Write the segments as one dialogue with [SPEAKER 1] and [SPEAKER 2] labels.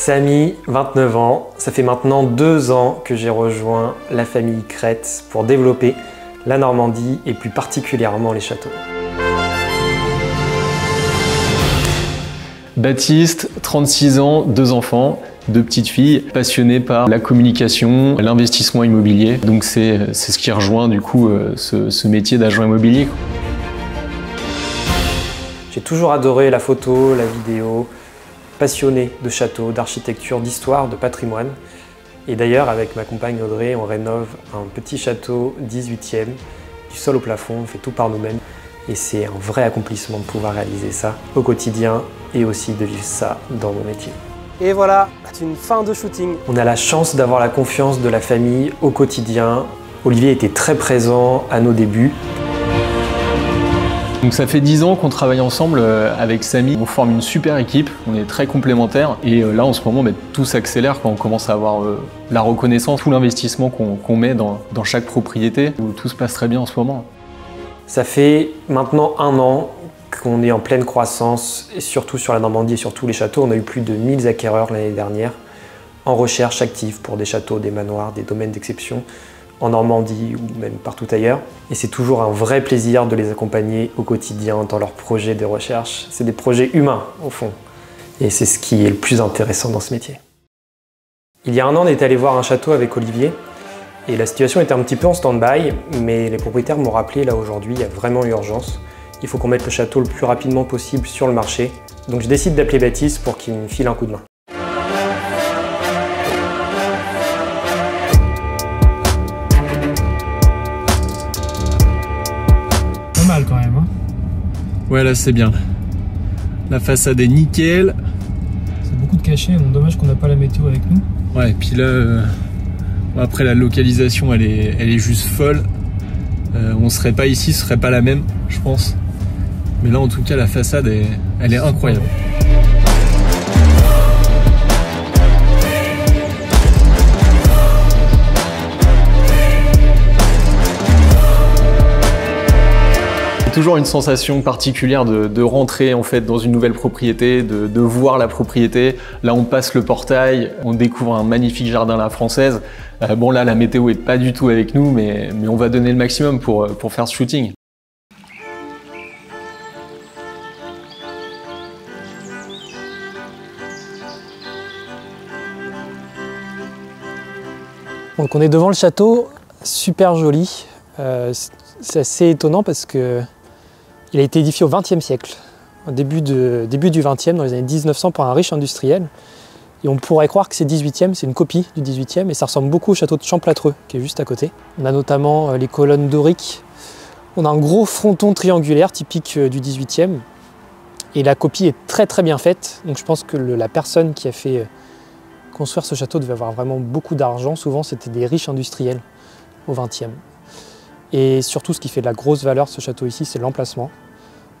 [SPEAKER 1] Samy, 29 ans, ça fait maintenant deux ans que j'ai rejoint la famille Crête pour développer la Normandie et plus particulièrement les châteaux.
[SPEAKER 2] Baptiste, 36 ans, deux enfants, deux petites filles, passionnées par la communication, l'investissement immobilier. Donc c'est ce qui rejoint du coup euh, ce, ce métier d'agent immobilier.
[SPEAKER 1] J'ai toujours adoré la photo, la vidéo, passionné de châteaux, d'architecture, d'histoire, de patrimoine. Et d'ailleurs, avec ma compagne Audrey, on rénove un petit château 18e, du sol au plafond, on fait tout par nous-mêmes. Et c'est un vrai accomplissement de pouvoir réaliser ça au quotidien et aussi de vivre ça dans mon métier. Et voilà, c'est une fin de shooting. On a la chance d'avoir la confiance de la famille au quotidien. Olivier était très présent à nos débuts.
[SPEAKER 2] Donc ça fait 10 ans qu'on travaille ensemble euh, avec Samy. On forme une super équipe, on est très complémentaires. Et euh, là, en ce moment, bah, tout s'accélère quand on commence à avoir euh, la reconnaissance, tout l'investissement qu'on met dans, chaque propriété, où tout se passe très bien en ce moment.
[SPEAKER 1] Ça fait maintenant un an qu'on est en pleine croissance, surtout sur la Normandie et sur tous les châteaux. On a eu plus de 1000 acquéreurs l'année dernière en recherche active pour des châteaux, des manoirs, des domaines d'exception en Normandie ou même partout ailleurs. Et c'est toujours un vrai plaisir de les accompagner au quotidien dans leurs projets de recherche. C'est des projets humains au fond. Et c'est ce qui est le plus intéressant dans ce métier. Il y a un an, on est allé voir un château avec Olivier. Et la situation était un petit peu en stand-by, mais les propriétaires m'ont rappelé là aujourd'hui, il y a vraiment urgence. Il faut qu'on mette le château le plus rapidement possible sur le marché. Donc je décide d'appeler Baptiste pour qu'il me file un coup de main.
[SPEAKER 2] Ouais, là c'est bien. La façade est nickel.
[SPEAKER 3] C'est beaucoup de cachets, bon, dommage qu'on n'a pas la météo avec nous.
[SPEAKER 2] Ouais, et puis là, euh, après la localisation, elle est, elle est juste folle. Euh, on serait pas ici, ce serait pas la même, je pense. Mais là, en tout cas, la façade, elle est incroyable. Toujours une sensation particulière de, rentrer en fait dans une nouvelle propriété, de, voir la propriété. Là, on passe le portail, on découvre un magnifique jardin à la française. Euh, bon, là, la météo est pas du tout avec nous, mais, mais on va donner le maximum pour, pour faire ce shooting.
[SPEAKER 3] Donc on est devant le château, super joli. Euh, c'est assez étonnant parce que il a été édifié au XXe siècle, début du XXe, dans les années 1900, par un riche industriel. Et on pourrait croire que c'est 18e, c'est une copie du 18e, et ça ressemble beaucoup au château de Champlâtreux, qui est juste à côté. On a notamment euh, les colonnes doriques. On a un gros fronton triangulaire typique euh, du 18e. Et la copie est très très bien faite. Donc je pense que la personne qui a fait euh, construire ce château devait avoir vraiment beaucoup d'argent. Souvent, c'était des riches industriels au 20e. Et surtout, ce qui fait de la grosse valeur ce château ici, c'est l'emplacement.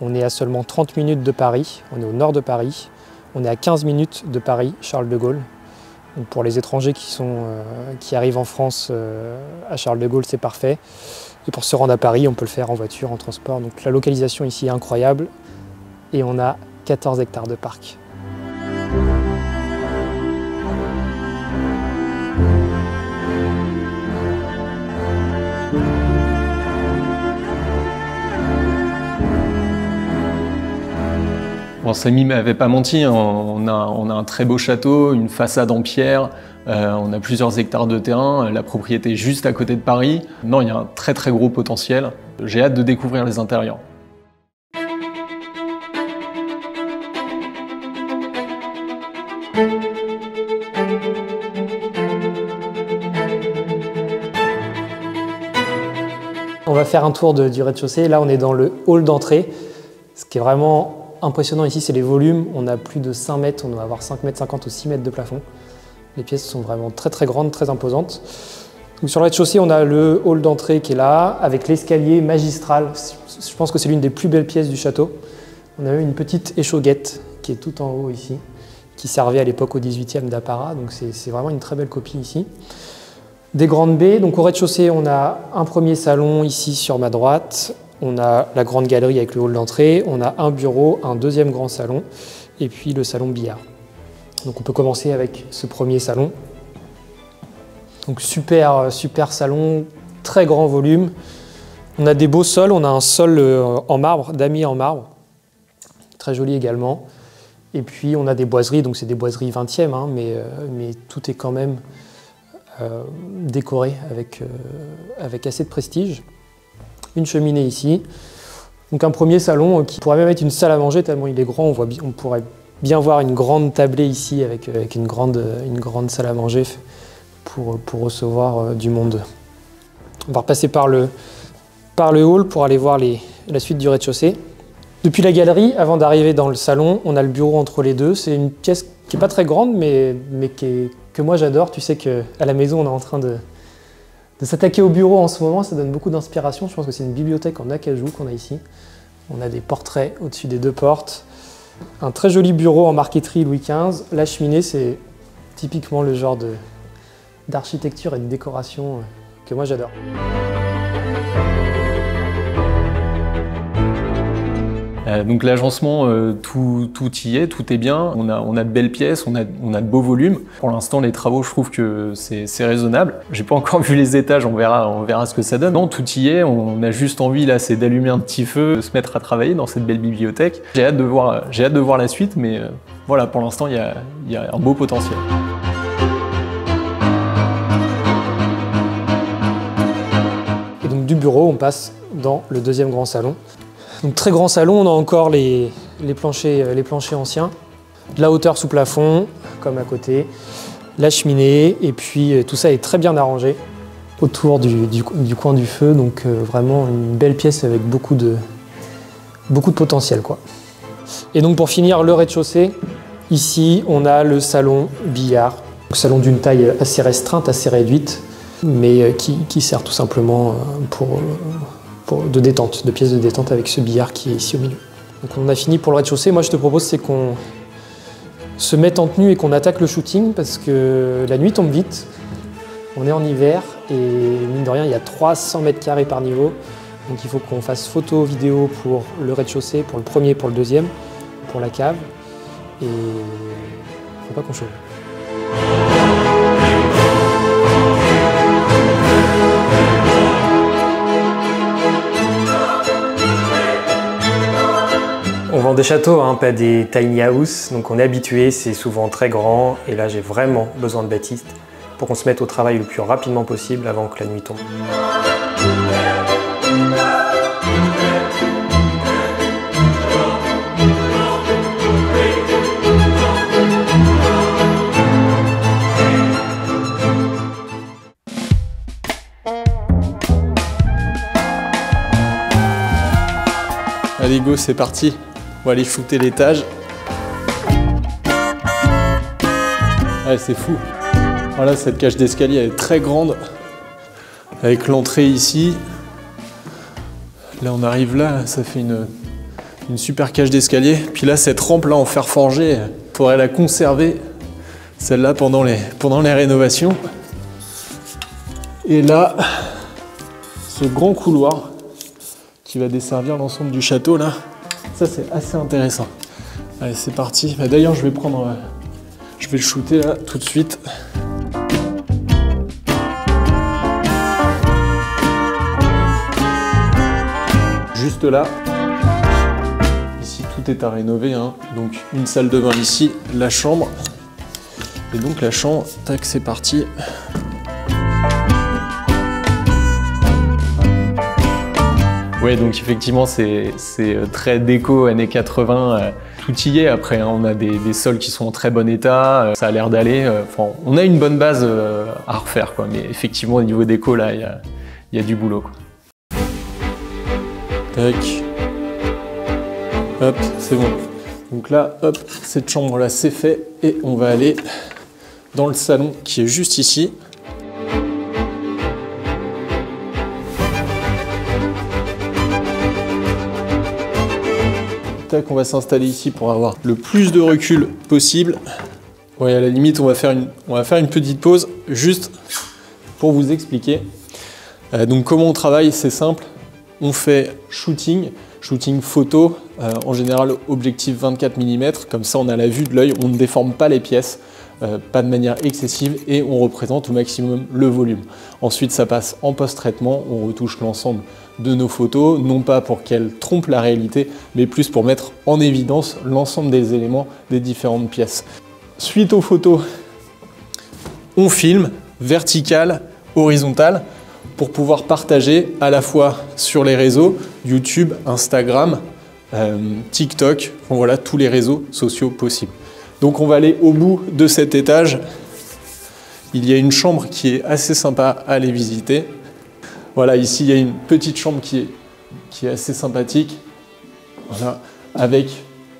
[SPEAKER 3] On est à seulement 30 minutes de Paris, on est au nord de Paris. On est à 15 minutes de Paris, Charles de Gaulle. Donc pour les étrangers qui, sont, euh, qui arrivent en France euh, à Charles de Gaulle, c'est parfait. Et pour se rendre à Paris, on peut le faire en voiture, en transport. Donc la localisation ici est incroyable. Et on a 14 hectares de parc.
[SPEAKER 2] Samy m'avait pas menti, hein. on a, un très beau château, une façade en pierre, euh, on a plusieurs hectares de terrain, la propriété juste à côté de Paris. Non, il y a un très très gros potentiel. J'ai hâte de découvrir les intérieurs.
[SPEAKER 3] On va faire un tour du rez-de-chaussée. Là, on est dans le hall d'entrée, ce qui est vraiment impressionnant ici, c'est les volumes. On a plus de 5 mètres, on doit avoir 5 mètres 50 ou 6 mètres de plafond. Les pièces sont vraiment très très grandes, très imposantes. sur le rez-de-chaussée, on a le hall d'entrée qui est là, avec l'escalier magistral. Je pense que c'est l'une des plus belles pièces du château. On a eu une petite échauguette qui est tout en haut ici, qui servait à l'époque au 18e d'apparat, donc c'est vraiment une très belle copie ici. Des grandes baies, donc au rez-de-chaussée, on a un premier salon ici sur ma droite, on a la grande galerie avec le hall d'entrée, on a un bureau, un deuxième grand salon et puis le salon billard. Donc on peut commencer avec ce premier salon. Donc super, super salon, très grand volume. On a des beaux sols, on a un sol euh, en marbre, damier en marbre, très joli également. Et puis on a des boiseries, donc c'est des boiseries 20e, hein, mais, euh, mais, tout est quand même euh, décoré avec assez de prestige. Une cheminée ici. Donc un premier salon qui pourrait même être une salle à manger tellement il est grand, on, voit, on pourrait bien voir une grande tablée ici avec, avec une, grande, une grande salle à manger pour, pour recevoir du monde. On va repasser par le, par le hall pour aller voir la suite du rez-de-chaussée. Depuis la galerie, avant d'arriver dans le salon, on a le bureau entre les deux. C'est une pièce qui n'est pas très grande, mais, mais que moi j'adore. Tu sais qu'à la maison, on est en train de, de s'attaquer au bureau en ce moment. Ça donne beaucoup d'inspiration. Je pense que c'est une bibliothèque en acajou qu'on a ici. On a des portraits au-dessus des deux portes. Un très joli bureau en marqueterie Louis XV. La cheminée, c'est typiquement le genre d'architecture et de décoration que moi j'adore.
[SPEAKER 2] Euh, donc l'agencement, euh, tout, tout, y est, tout est bien. On a, on a de belles pièces, on a, on a de beaux volumes. Pour l'instant, les travaux, je trouve que c'est raisonnable. J'ai pas encore vu les étages, on verra, on verra ce que ça donne. Non, tout y est. On a juste envie là, c'est d'allumer un petit feu, de se mettre à travailler dans cette belle bibliothèque. J'ai hâte de voir, hâte de voir la suite, mais euh, voilà, pour l'instant, il y a, y a un beau potentiel.
[SPEAKER 3] Et donc du bureau, on passe dans le deuxième grand salon. Donc très grand salon, on a encore les, planchers, euh, les planchers anciens, de la hauteur sous plafond, comme à côté, la cheminée, et puis euh, tout ça est très bien arrangé autour du, coin du feu, donc euh, vraiment une belle pièce avec beaucoup de, potentiel. Quoi. Et donc pour finir, le rez-de-chaussée, ici on a le salon billard, salon d'une taille assez restreinte, assez réduite, mais qui sert tout simplement pour de détente, de pièces de détente avec ce billard qui est ici au milieu. Donc on a fini pour le rez-de-chaussée. Moi je te propose c'est qu'on se mette en tenue et qu'on attaque le shooting parce que la nuit tombe vite. On est en hiver et mine de rien il y a 300 mètres carrés par niveau. Donc il faut qu'on fasse photo, vidéo pour le rez-de-chaussée, pour le premier, pour le deuxième, pour la cave. Et il faut pas qu'on chauffe.
[SPEAKER 1] Des châteaux, hein, pas des tiny house, donc on est habitué, c'est souvent très grand, et là j'ai vraiment besoin de baptiste pour qu'on se mette au travail le plus rapidement possible avant que la nuit tombe.
[SPEAKER 2] Allez go, c'est parti on va aller shooter l'étage. C'est fou. Voilà, cette cage d'escalier est très grande. Avec l'entrée ici. Là, on arrive là, ça fait une, super cage d'escalier. Puis là, cette rampe là en fer forgé, faudrait la conserver, celle-là, pendant les, pendant les rénovations. Et là, ce grand couloir qui va desservir l'ensemble du château là. C'est assez intéressant. Allez, c'est parti. Bah, d'ailleurs, je vais prendre... Euh, je vais le shooter là, tout de suite. Juste là. Ici, tout est à rénover. Hein. Donc, une salle de bain ici, la chambre. Et donc, la chambre, tac, c'est parti. Oui, donc effectivement, c'est euh, très déco années 80. Euh, tout y est. Après, hein, on a des, sols qui sont en très bon état. Euh, ça a l'air d'aller. Enfin, on a une bonne base à refaire, quoi. Mais effectivement, au niveau déco, là, il y a, du boulot. Quoi. Tac. Hop, c'est bon. Donc là, hop, cette chambre-là, c'est fait. Et on va aller dans le salon qui est juste ici. On va s'installer ici pour avoir le plus de recul possible. Ouais, à la limite, on va faire une, on va faire une petite pause juste pour vous expliquer. Euh, donc comment on travaille, c'est simple. on fait shooting, shooting photo, euh, en général objectif 24 mm, comme ça on a la vue de l'œil, on ne déforme pas les pièces, euh, pas de manière excessive et on représente au maximum le volume. Ensuite ça passe en post-traitement, on retouche l'ensemble de nos photos, non pas pour qu'elles trompent la réalité, mais plus pour mettre en évidence l'ensemble des éléments des différentes pièces. Suite aux photos, on filme vertical, horizontal, pour pouvoir partager à la fois sur les réseaux YouTube, Instagram, euh, TikTok, voilà tous les réseaux sociaux possibles. Donc on va aller au bout de cet étage. Il y a une chambre qui est assez sympa à aller visiter. Voilà, ici il y a une petite chambre qui est, assez sympathique. Voilà, avec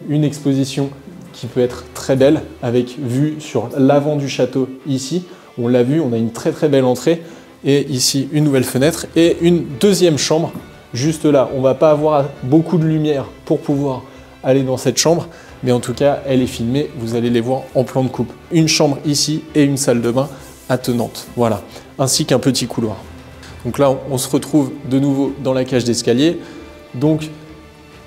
[SPEAKER 2] une exposition qui peut être très belle, avec vue sur l'avant du château ici. On l'a vu, on a une très très belle entrée et ici une nouvelle fenêtre et une deuxième chambre juste là. On va pas avoir beaucoup de lumière pour pouvoir aller dans cette chambre, mais en tout cas, elle est filmée, vous allez les voir en plan de coupe. Une chambre ici et une salle de bain attenante, voilà, ainsi qu'un petit couloir. Donc là, on se retrouve de nouveau dans la cage d'escalier. Donc,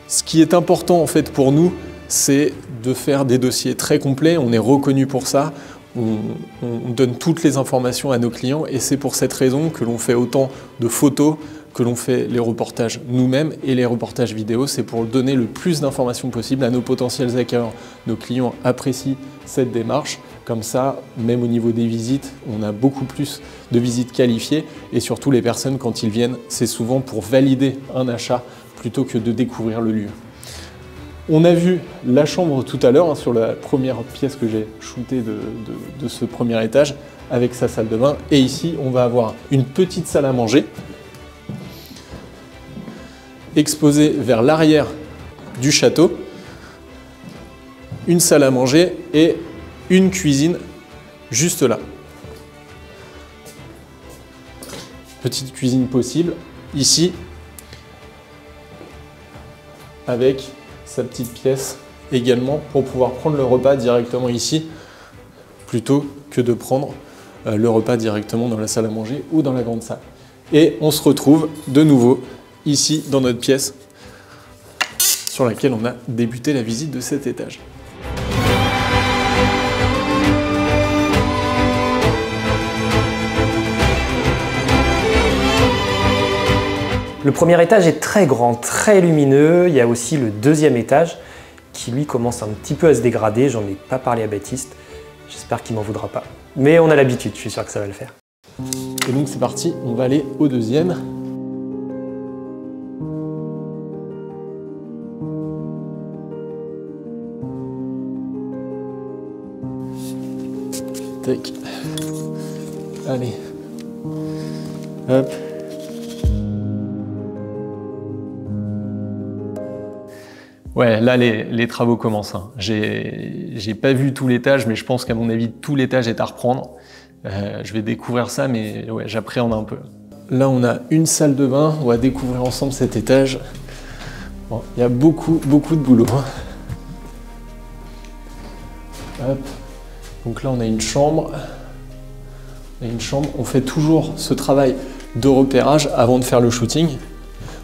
[SPEAKER 2] ce qui est important en fait pour nous, c'est de faire des dossiers très complets. On est reconnu pour ça on, donne toutes les informations à nos clients et c'est pour cette raison que l'on fait autant de photos, que l'on fait les reportages nous-mêmes et les reportages vidéo, c'est pour donner le plus d'informations possible à nos potentiels acquéreurs. Nos clients apprécient cette démarche, comme ça, même au niveau des visites, on a beaucoup plus de visites qualifiées et surtout les personnes quand ils viennent, c'est souvent pour valider un achat plutôt que de découvrir le lieu. On a vu la chambre tout à l'heure hein, sur la première pièce que j'ai shootée de, ce premier étage avec sa salle de bain. Et ici, on va avoir une petite salle à manger exposée vers l'arrière du château, une salle à manger et une cuisine juste là. Petite cuisine possible ici avec sa petite pièce également pour pouvoir prendre le repas directement ici plutôt que de prendre euh, le repas directement dans la salle à manger ou dans la grande salle. Et on se retrouve de nouveau ici dans notre pièce sur laquelle on a débuté la visite de cet étage.
[SPEAKER 1] Le premier étage est très grand, très lumineux. Il y a aussi le deuxième étage qui lui commence un petit peu à se dégrader. J'en ai pas parlé à Baptiste. J'espère qu'il m'en voudra pas. Mais on a l'habitude, je suis sûr que ça va le faire.
[SPEAKER 2] Et donc c'est parti, on va aller au deuxième. Tac. Allez. Hop. Ouais, là les, travaux commencent. Hein. J'ai pas vu tout l'étage, mais je pense qu'à mon avis tout l'étage est à reprendre. Euh, je vais découvrir ça, mais ouais, j'appréhende un peu. Là on a une salle de bain, on va découvrir ensemble cet étage. il y a beaucoup, beaucoup de boulot. Hein. Hop. Donc là on a une chambre. On a une chambre. On fait toujours ce travail de repérage avant de faire le shooting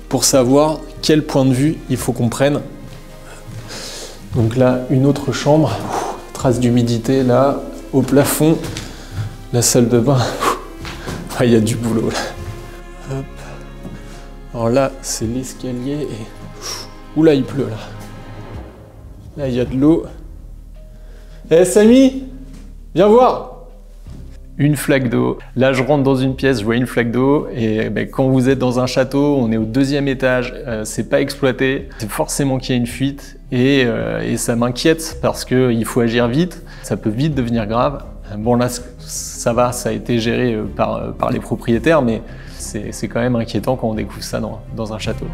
[SPEAKER 2] pour savoir quel point de vue il faut qu'on prenne donc là, une autre chambre, trace d'humidité là, au plafond, la salle de bain. Ah, il y a du boulot là. Alors là, c'est l'escalier. Oula, il pleut là. Là, il y a de l'eau. Eh, Samy Viens voir une flaque d'eau. Là, je rentre dans une pièce, je vois une flaque d'eau. Et ben, quand vous êtes dans un château, on est au deuxième étage, euh, c'est pas exploité, c'est forcément qu'il y a une fuite. Et, euh, ça m'inquiète parce qu'il faut agir vite. Ça peut vite devenir grave. Bon, là, ça va, ça a été géré euh, par, les propriétaires, mais c'est quand même inquiétant quand on découvre ça dans un château.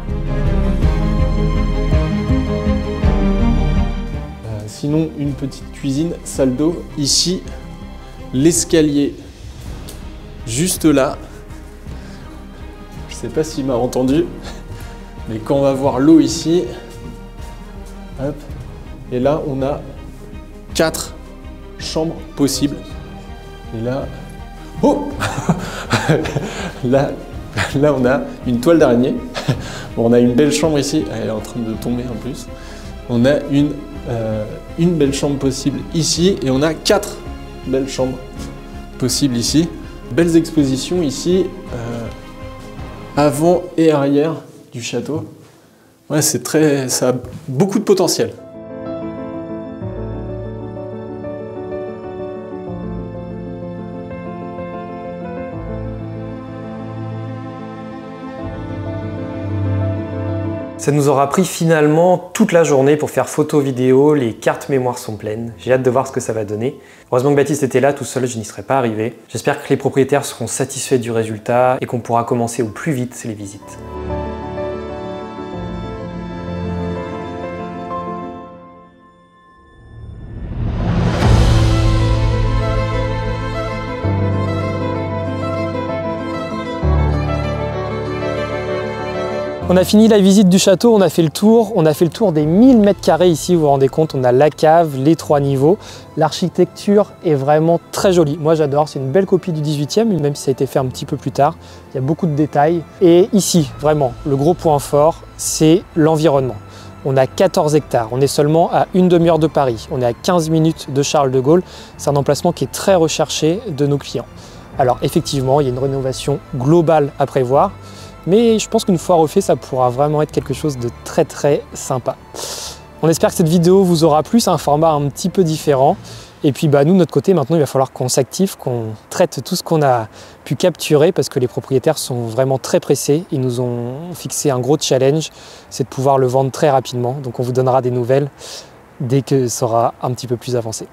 [SPEAKER 2] sinon, une petite cuisine, salle d'eau. Ici, l'escalier juste là. Je sais pas s'il m'a entendu, mais quand on va voir l'eau ici, et là on a quatre chambres possibles. Et là, oh, là, là on a une toile d'araignée. on a une belle chambre ici, elle est en train de tomber en plus. On a une, euh, une belle chambre possible ici et on a quatre belles chambres possibles ici. Belles expositions ici, euh, avant et arrière du château. Ouais, c'est très, ça a beaucoup de potentiel.
[SPEAKER 1] Ça nous aura pris finalement toute la journée pour faire photo vidéo, les cartes mémoire sont pleines. J'ai hâte de voir ce que ça va donner. Heureusement que Baptiste était là, tout seul je n'y serais pas arrivé. J'espère que les propriétaires seront satisfaits du résultat et qu'on pourra commencer au plus vite les visites.
[SPEAKER 3] On a fini la visite du château, on a fait le tour, on a fait le tour des 1000 mètres carrés ici, vous vous rendez compte, on a la cave, les trois niveaux. L'architecture est vraiment très jolie. Moi j'adore, c'est une belle copie du 18e, même si ça a été fait un petit peu plus tard. Il y a beaucoup de détails. Et ici, vraiment, le gros point fort, c'est l'environnement. On a 14 hectares, on est seulement à une demi-heure de Paris, on est à 15 minutes de Charles de Gaulle. C'est un emplacement qui est très recherché de nos clients. Alors effectivement, il y a une rénovation globale à prévoir. Mais je pense qu'une fois refait, ça pourra vraiment être quelque chose de très très sympa. On espère que cette vidéo vous aura plu, c'est un format un petit peu différent. Et puis bah, nous, de notre côté, maintenant, il va falloir qu'on s'active, qu'on traite tout ce qu'on a pu capturer parce que les propriétaires sont vraiment très pressés. Ils nous ont fixé un gros challenge, c'est de pouvoir le vendre très rapidement. Donc on vous donnera des nouvelles dès que ça sera un petit peu plus avancé.